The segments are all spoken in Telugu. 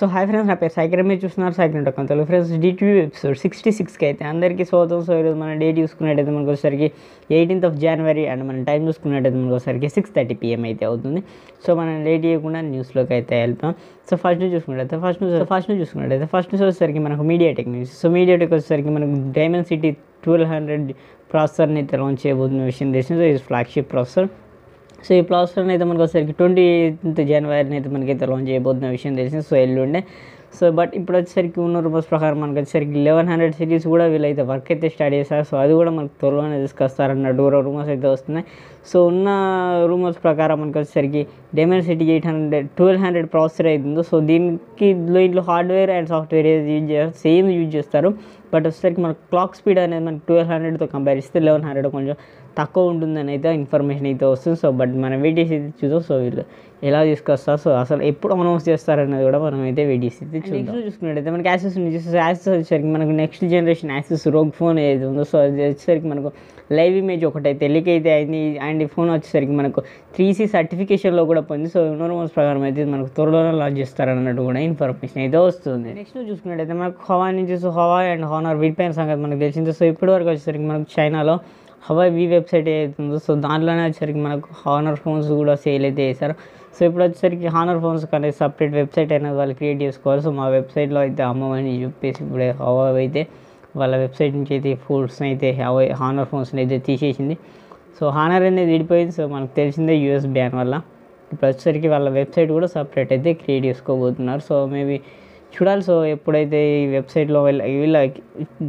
సో హాయ్ ఫ్రెండ్స్ నా పేరు సైకిల్ మీరు చూస్తున్నారు cycle dot Telugu friends DTV episode sixty సిక్స్కి అయితే అందరికీ స్వాగతం. సో ఈరోజు మన డేట్ చూసుకున్నట్టయితే మనకు వచ్చేసరికి ఎయిటీన్త్ ఆఫ్ జనవరి అండ్ మన టైం చూసుకున్నట్టయితే మనకు వచ్చేసరికి సిక్స్ థర్టీ పిఎం అయితే అవుతుంది. సో మనం లేట్ చేయకుండా న్యూస్లోకి అయితే వెళ్తాం. సో ఫస్ట్ న్యూస్ చూసుకున్నట్టయితే ఫస్ట్ న్యూస్ ఫస్ట్ న్యూస్ చూసుకున్నట్టయితే ఫస్ట్ న్యూస్ వచ్చేసరికి మనకు media tech news so media tech వచ్చేసరికి మనకు డైమండ్ సిటీ ట్వెల్వ్ హండ్రెడ్ ప్రాసెసర్ని అయితే లాంచ్ చేయబోతున్న విషయం తెలిసింది. సో ఇది ఫ్లాగ్షిప్ ప్రాసెసర్ సో ఈ ప్రాసెసర్ని అయితే మనకు వచ్చేసరికి ట్వంటీ ఎయిత్ జనవరిని అయితే మనకైతే లాంచ్ చేయబోతున్న విషయం తెలిసింది. సో ఎల్లుండే. సో బట్ ఇప్పుడు వచ్చేసరికి ఉన్న రూమర్స్ ప్రకారం మనకు వచ్చేసరికి లెవెన్ హండ్రెడ్ సిరీస్ కూడా వీళ్ళైతే వర్క్ అయితే స్టార్ట్ చేస్తారు సో అది కూడా మనకు త్వరలోనే తీసుకొస్తారన్న కూడా రూమర్స్ అయితే వస్తున్నాయి. సో ఉన్న రూమర్స్ ప్రకారం మనకు వచ్చేసరికి Dimensity eight hundred twelve hundred processor అవుతుందో సో దీనికి దీంట్లో హార్డ్వేర్ అండ్ సాఫ్ట్వేర్ ఏది యూజ్ చేస్తారు సేమ్ యూజ్ చేస్తారు. బట్ వచ్చేసరికి మనకు క్లాక్ స్పీడ్ అనేది మనకి ట్వెల్వ్ హండ్రెడ్తో కంపేర్ చేస్తే లెవెన్ హండ్రెడ్ కొంచెం తక్కువ ఉంటుందని అయితే ఇన్ఫర్మేషన్ అయితే వస్తుంది. సో బట్ మనం వెయిట్ చేసి అయితే చూద్దాం. సో వీళ్ళు ఎలా తీసుకొస్తారు? సో అసలు ఎప్పుడు అనౌన్స్ చేస్తారనేది కూడా మనం అయితే వెయిట్ చేసి అయితే చూద్దాం. చూసుకున్నట్టయితే మనకి యాక్సెస్ యాక్సెస్ వచ్చేసరికి మనకు next generation access ROG phone ఏది ఉందో సో అది వచ్చేసరికి మనకు లైవ్ ఇమేజ్ ఒకటైతే లీక్ అయితే అయింది. అండ్ ఈ ఫోన్ వచ్చేసరికి మనకు త్రీ సి సర్టిఫికేషన్లో కూడా పొంది సో నోర్మల్స్ ప్రకారం అయితే మనకు త్వరలోనే లాంచ్ చేస్తారన్నట్టు కూడా ఇన్ఫర్మేషన్ అయితే వస్తుంది. నెక్స్ట్ చూసుకున్నట్టయితే మనకు హవా నుంచి హవా అండ్ హానర్ విడిపోయిన సంగతి మనకు తెలిసింది. సో ఇప్పటి వరకు వచ్చేసరికి మనకు చైనాలో హవాయ్ వి వెబ్సైట్ ఏదైతుందో సో దాంట్లోనే వచ్చేసరికి మనకు హానర్ ఫోన్స్ కూడా సేల్ అయితే చేశారు. సో ఇప్పుడు వచ్చేసరికి హానర్ ఫోన్స్ కానీ సపరేట్ వెబ్సైట్ అనేది వాళ్ళు క్రియేట్ చేసుకోవాలి. సో మా వెబ్సైట్లో అయితే అమ్మమని చెప్పేసి ఇప్పుడు హవా అయితే వాళ్ళ వెబ్సైట్ నుంచి అయితే ఫోన్స్ని అయితే హవా హానర్ ఫోన్స్ని అయితే తీసేసింది. సో హానర్ అనేది విడిపోయింది. సో మనకు తెలిసిందే యూఎస్ బ్యాన్ వల్ల. ఇప్పుడు వచ్చేసరికి వాళ్ళ వెబ్సైట్ కూడా సపరేట్ అయితే క్రియేట్ చేసుకోబోతున్నారు. సో మేబీ చూడాలి సో ఎప్పుడైతే ఈ వెబ్సైట్లో వీళ్ళ వీళ్ళ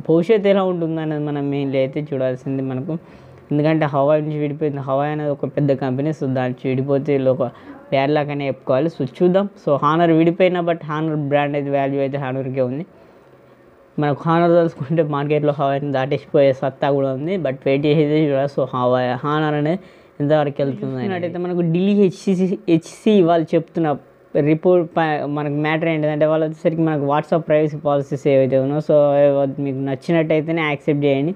భవిష్యత్తు ఎలా ఉంటుందనేది మనం మెయిన్లీ అయితే చూడాల్సింది మనకు. ఎందుకంటే హవాయి నుంచి విడిపోయింది హవాయి అనేది ఒక పెద్ద కంపెనీ సో దాని నుంచి విడిపోతే ఒక బ్యాడ్ చెప్పుకోవాలి. సో చూద్దాం. సో హానర్ విడిపోయినా బట్ హానర్ బ్రాండ్ అయితే వాల్యూ అయితే హానర్కే ఉంది. మనకు హానర్ తెలుసుకుంటే మార్కెట్లో హవాయిని దాటేసిపోయే సత్తా కూడా ఉంది. బట్ వెయిట్ చేసేది చూడాలి. సో హవాయి హానర్ అనేది ఎంతవరకు వెళ్తుంది అయితే మనకు ఢిల్లీ హెచ్సిసి హెచ్సి వాళ్ళు చెప్తున్న రిపోర్ట్ మనకు మ్యాటర్ ఏంటంటే వాళ్ళు వచ్చేసరికి మనకు వాట్సాప్ ప్రైవసీ పాలసీస్ ఏవైతే ఉన్నాయో సో మీకు నచ్చినట్టయితేనే యాక్సెప్ట్ చేయండి.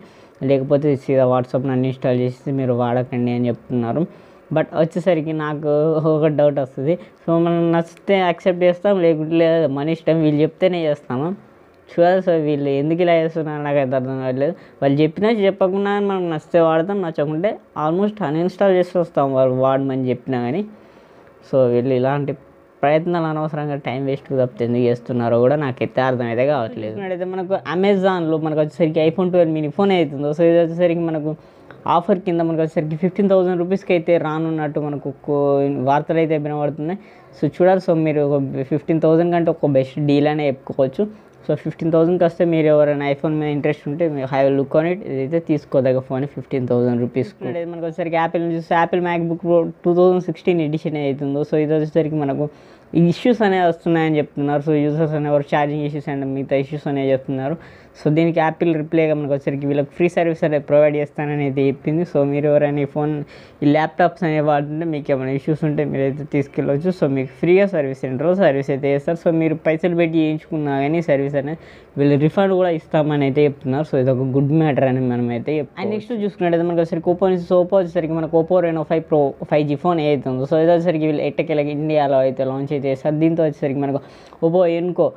లేకపోతే సీదా వాట్సాప్ నన్ను ఇన్స్టాల్ చేసి మీరు వాడకండి అని చెప్తున్నారు. బట్ వచ్చేసరికి నాకు ఒక డౌట్ వస్తుంది. సో మనం నచ్చితే యాక్సెప్ట్ చేస్తాం లేకుంటే లేదు. మన ఇష్టం వీళ్ళు చెప్తేనే చేస్తాము. చూడాలి సో వీళ్ళు ఎందుకు ఇలా చేస్తున్నారు నాకు అయితే అర్థం కావట్లేదు. వాళ్ళు చెప్పినా చెప్పకుండా మనం నచ్చితే వాడతాం నచ్చకుంటే ఆల్మోస్ట్ అన్ఇన్స్టాల్ చేసి వస్తాం వాళ్ళు వాడమని చెప్పినా కానీ సో వీళ్ళు ఇలాంటి ప్రయత్నాలు అనవసరంగా టైం వేస్ట్ తప్పితే ఎందుకు చేస్తున్నారో కూడా నాకైతే అర్థమైతే కావట్లేదు. అయితే మనకు అమెజాన్లో మనకు వచ్చేసరికి ఐఫోన్ ట్వెల్వ్ మినీ ఫోన్ అవుతుందో. సో ఇది వచ్చేసరికి మనకు ఆఫర్ కింద మనకు వచ్చేసరికి ఫిఫ్టీన్ థౌసండ్ రూపీస్కి అయితే రానున్నట్టు మనకు వార్తలు అయితే వినబడుతున్నాయి. సో చూడాలి సో మీరు ఫిఫ్టీన్ థౌసండ్ కంటే ఒక బెస్ట్ డీల్ అనే చెప్పుకోవచ్చు. సో ఫిఫ్టీన్ థౌసండ్కి వస్తే మీరు ఎవరైనా ఐఫోన్ మీద ఇంట్రెస్ట్ ఉంటే మీరు హై లుక్ ఆన్ ఇట్ ఇదైతే తీసుకోదగ్గ ఫోన్ ఫిఫ్టీన్ థౌసండ్ రూపీస్ మనకు వచ్చేసరికి యాపిల్ నుంచి Apple MacBook pro two thousand sixteen edition అవుతుందో. సో ఇది వచ్చేసరికి మనకు ఇష్యూస్ అనేవి వస్తున్నాయని చెప్తున్నారు. సో యూజర్స్ అనేవారు ఛార్జింగ్ ఇష్యూస్ అండ్ మిగతా ఇష్యూస్ అనేవి చెప్తున్నారు. సో దీనికి యాపిల్ రిప్లైగా మనకు వచ్చరికి వీళ్ళకి ఫ్రీ సర్వీస్ అనేది ప్రొవైడ్ చేస్తానని అయితే చెప్పింది. సో మీరు ఎవరైనా ఈ ఫోన్ ఈ ల్యాప్టాప్స్ అనేవి వాడుతుంటే మీకు ఏమైనా ఇష్యూస్ ఉంటే మీరైతే తీసుకెళ్ళవచ్చు సో మీకు ఫ్రీగా సర్వీస్ సెంటర్ సర్వీస్ అయితే చేస్తారు. సో మీరు పైసలు పెట్టి చేయించుకున్నా కానీ సర్వీస్ అనేది వీళ్ళు రిఫండ్ కూడా ఇస్తామని అయితే చెప్తున్నారు. సో ఇది ఒక గుడ్ మ్యాటర్ అని మనం అయితే అండ్ నెక్స్ట్ చూసుకున్నట్టయితే మనకు ఒకసారి ఓపో సో ఓపో వచ్చేసరికి మనకు Oppo Reno five pro five G phone ఏదైతే ఉందో సో ఇది వచ్చేసరికి వీళ్ళు ఎట్టకెళ్ళకి ఇండియాలో అయితే లాంచ్ అయితే చేస్తారు. దీంతో వచ్చేసరికి మనకు ఓపో ఎన్కో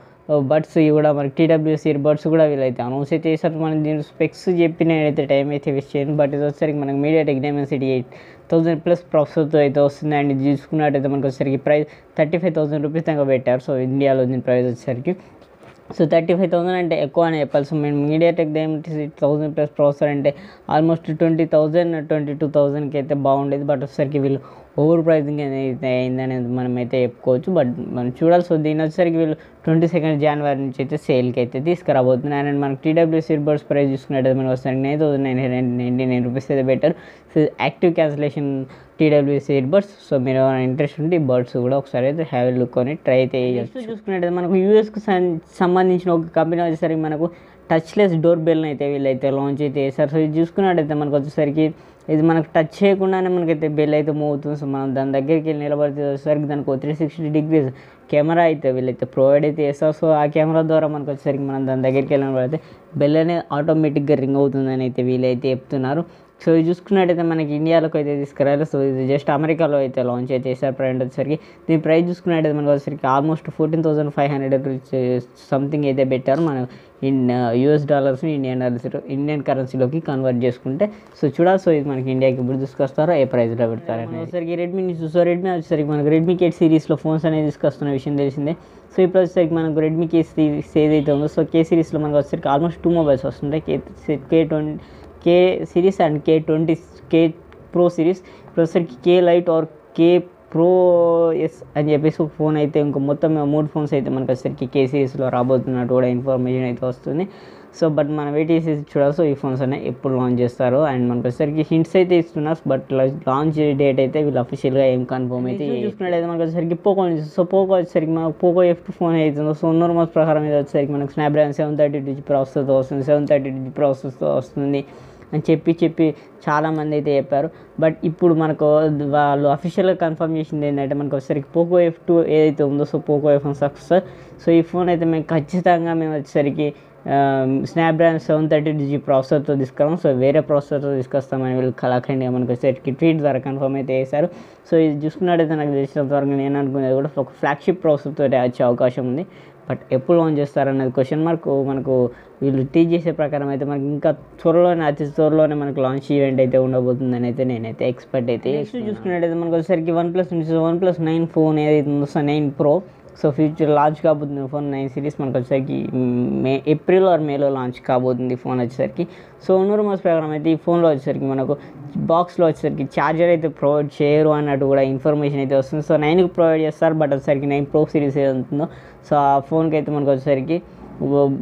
బడ్స్ ఇవి కూడా మనకి టీడబ్ల్యూఎస్ ఇయర్ బడ్స్ కూడా వీళ్ళైతే అనౌన్స్ అయితే మనం దీని స్పెక్స్ చెప్పి నేనైతే టైం అయితే వేస్ట్ చేయను బట్ ఇది వచ్చేసరికి మనకి MediaTek Dimensity eight thousand plus ప్రాసెసర్తో అయితే వస్తుంది. అండ్ ఇది చూసుకున్నట్టయితే మనకు వచ్చేసరికి price thirty five thousand rupees దాకా పెట్టారు. సో ఇండియాలో దీని ప్రైస్ వచ్చేసరికి. సో థర్టీ ఫైవ్ థౌసండ్ అంటే ఎక్కువ అని చెప్పాలి. సో మేము MediaTek Dimensity thousand plus processor అంటే almost twenty thousand twenty two థౌసండ్కి అయితే బాగుండేది. బట్ వచ్చేసరికి వీళ్ళు ఓవర్ ప్రైజింగ్ అయితే అయిందనేది మనం అయితే చెప్పుకోవచ్చు. బట్ మనం చూడాలి సో దీని వచ్చేసరికి వీళ్ళు ట్వంటీ సెకండ్ జనవరి నుంచి అయితే సేల్కి అయితే తీసుకురాబోతున్నారు. అండ్ మనకి టీడబ్ల్యూసీ బర్డ్స్ ప్రైస్ చూసుకున్నట్టయితే మనకు వస్తుంది nine thousand nine hundred ninety nine rupees అయితే better so active cancellation TWC buds so మీరు ఏమైనా ఇంట్రెస్ట్ ఉంటే ఈ బర్డ్స్ కూడా ఒకసారి అయితే హ్యావ్ లుక్ కొని ట్రై అయితే చేయొచ్చు. చూసుకున్నట్టయితే మనకు యూఎస్కి సంబంధించిన ఒక కంపెనీ వచ్చేసరికి మనకు టచ్లెస్ డోర్ బెల్ని అయితే వీళ్ళైతే లాంచ్ అయితే చేస్తారు సో ఇది చూసుకున్నట్టయితే మనకు వచ్చేసరికి ఇది మనకు టచ్ చేయకుండానే మనకైతే బెల్ అయితే మూవ్ అవుతుంది. సో మనం దాని దగ్గరికి వెళ్ళి నిలబడితే వచ్చేసరికి దానికి త్రీ సిక్స్టీ డిగ్రీస్ కెమెరా అయితే వీళ్ళైతే ప్రొవైడ్ అయితే చేస్తారు సో ఆ కెమెరా ద్వారా మనకు వచ్చేసరికి మనం దాని దగ్గరికి వెళ్ళిన పడితే బెల్ అనేది ఆటోమేటిక్గా రింగ్ అవుతుందని అయితే వీళ్ళైతే చెప్తున్నారు. సో ఇది చూసుకున్నట్టయితే మనకి ఇండియాలోకి అయితే తీసుకురాలి సో ఇది జస్ట్ అమెరికాలో అయితే లాంచ్ అయితే చేశారు ప్రైస్ వచ్చేసరికి. దీని ప్రైస్ చూసుకున్నట్టయితే మనకు వచ్చేసరికి almost fourteen thousand five hundred something అయితే పెట్టారు. మనం in US dollars Indian dollars Indian కరెన్సీలోకి convert చేసుకుంటే సో చూడాలి. సో ఇది మనకి ఇండియాకి ఇప్పుడు తీసుకొస్తారో ఏ ప్రైస్లో పెడతారని వచ్చేసరికి రెడ్మీ సో రెడ్మీ వచ్చేసరికి మనకు రెడ్మీ కేట్ సిరీస్లో ఫోన్స్ అనేది తీసుకొస్తున్న విషయం తెలిసిందే. సో ఇప్పుడు వచ్చేసరికి మనకు రెడ్మీ కే సిరీస్ ఏదైతే ఉందో సో కే సిరీస్లో మనకు వచ్చేసరికి ఆల్మోస్ట్ టూ మొబైల్స్ వస్తుంటాయి. K K twenty K series and K twenty K pro series ప్రొసెసర్కి K lite or K pro S అని చెప్పేసి ఒక ఫోన్ అయితే ఇంకో మొత్తం మూడు ఫోన్స్ అయితే మనకు వచ్చేసరికి కే సిరీస్లో రాబోతున్నట్టు కూడా ఇన్ఫర్మేషన్ అయితే వస్తుంది. సో బట్ మనం వెయిట్ చేసి చూడాలి. సో ఈ ఫోన్స్ అనేవి ఎప్పుడు లాంచ్ చేస్తారు అండ్ మనకు వచ్చేసరికి హింట్స్ అయితే ఇస్తున్నారు బట్ లాంచ్ డేట్ అయితే వీళ్ళు అఫీషియల్గా ఏం కన్ఫర్మ్ అయితే చూసుకున్నట్టయితే మనకు వచ్చేసరికి పోకో సో పోకో వచ్చేసరికి మనకు పోకో ఎఫ్ ఫోన్ అవుతుందో సో నార్మల్ ప్రకారం ఇది వచ్చేసరికి మనకు స్నాప్డ్రాగన్ సెవెన్ థర్టీ డిజి ప్రాసెస్తో వస్తుంది సెవెన్ థర్టీ డిజి ప్రాసెస్తో వస్తుంది అని చెప్పి చెప్పి చాలామంది అయితే చెప్పారు. బట్ ఇప్పుడు మనకు వాళ్ళు అఫీషియల్గా కన్ఫర్మ్ చేసింది ఏంటంటే మనకు వచ్చేసరికి పోకో ఎఫ్ టూ ఏదైతే ఉందో so Poco F one success so ఈ ఫోన్ అయితే మేము ఖచ్చితంగా మేము వచ్చేసరికి స్నాప్డ్రాగన్ సెవెన్ థర్టీ డిజి ప్రాసెసర్తో తీసుకురాం. సో వేరే ప్రాసెసర్తో తీసుకొస్తామని వీళ్ళు కళాఖండిగా మనకు వచ్చేసరికి ట్వీట్ ద్వారా కన్ఫర్మ్ అయితే చేశారు. సో ఇది చూసుకున్నట్టయితే నాకు తెలిసినంత వరకు నేను అనుకునేది కూడా ఒక ఫ్లాగ్షిప్ ప్రాసెసర్తో వచ్చే అవకాశం ఉంది. బట్ ఎప్పుడు లాంచ్ చేస్తారన్నది క్వశ్చన్ మార్క్ మనకు వీళ్ళు టీచ్ చేసే ప్రకారం అయితే మనకి ఇంకా త్వరలోనే అతి త్వరలోనే మనకు లాంచ్ ఈవెంట్ అయితే ఉండబోతుందని అయితే నేనైతే ఎక్స్పెక్ట్ అయితే నెక్స్ట్ చూసుకున్నట్టయితే మనకు వచ్చేసరికి one plus one plus nine phone ఏదైతే ఉందో so nine pro so future launch కాబోతుంది ఫోన్ నైన్ సిరీస్ మనకు వచ్చేసరికి మే ఏప్రిల్ ఆర్ మేలో లాంచ్ కాబోతుంది ఫోన్ వచ్చేసరికి. సో నూరు మాస్ ప్రకారం అయితే ఈ ఫోన్లో వచ్చేసరికి మనకు బాక్స్లో వచ్చేసరికి ఛార్జర్ అయితే ప్రొవైడ్ చేయరు అన్నట్టు కూడా ఇన్ఫర్మేషన్ అయితే వస్తుంది. సో నైన్కి ప్రొవైడ్ చేస్తారు బట్ వచ్చేసరికి నైన్ ప్రో సిరీస్ ఏది ఉంటుందో. సో ఆ ఫోన్కి అయితే మనకు వచ్చేసరికి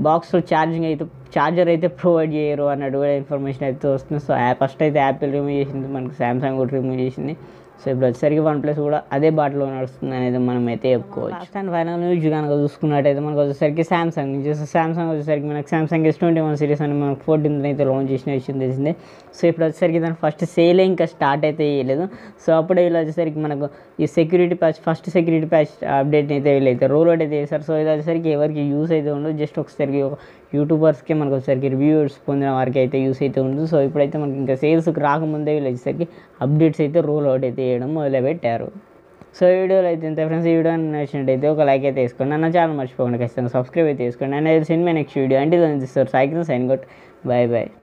బాక్స్లో ఛార్జింగ్ అయితే ఛార్జర్ అయితే ప్రొవైడ్ చేయరు అన్నట్టు కూడా ఇన్ఫర్మేషన్ అయితే వస్తుంది. సో ఫస్ట్ అయితే యాపిల్ రిమూవ్ చేసింది మనకు సామ్సంగ్ కూడా రిమూవ్ చేసింది. సో ఇప్పుడు వచ్చేసరికి వన్ ప్లస్ కూడా అదే బాటలో నడుస్తుంది అనేది మనం అయితే చెప్పుకోవచ్చు. లాస్ట్ అండ్ ఫైనల్ న్యూస్ కనుక చూసుకున్నట్టయితే మనకు వచ్చేసరికి సామ్సంగ్ నుంచి సామ్సంగ్ వచ్చేసరికి మనకు Samsung S twenty one series అని మనకు ఫోర్టీన్త్ అయితే లాంచ్ చేసిన విషయం తెలిసింది. సో ఇప్పుడు వచ్చేసరికి దాని ఫస్ట్ సేల్ ఇంకా స్టార్ట్ అయితే చేయలేదు. సో అప్పుడే వీళ్ళు వచ్చేసరికి మనకు ఈ security patch first security patch update అయితే వీళ్ళైతే రోల్ అవుట్ అయితే చేశారు. సో ఇది వచ్చేసరికి ఎవరికి యూస్ అయితే ఉండదు జస్ట్ ఒకసారికి ఒక యూట్యూబర్స్కి మనకు వచ్చేసరికి రివ్యూవర్స్ పొందిన వారికి అయితే యూస్ అయితే ఉంటుంది సో ఇప్పుడైతే మనకి ఇంకా సేల్స్కి రాకముందే వీళ్ళు వచ్చేసరికి అప్డేట్స్ అయితే రోల్ అవుట్ అయితే చేయడం మొదలుపెట్టారు. సో ఈ వీడియోలో అయితే ఇంత ఫ్రెండ్స్ ఈ వీడియో నచ్చినట్టయితే ఒక లైక్ అయితే వేసుకోండి. అన్న ఛానల్ మర్చిపోకుండా. ఖచ్చితంగా సబ్స్క్రైబ్ అయితే చేసుకోండి అండ్ సినిమా నెక్స్ట్ వీడియో అంటే దాన్ని సైకిల్ సైన్ కొట్ బాయ్ బాయ్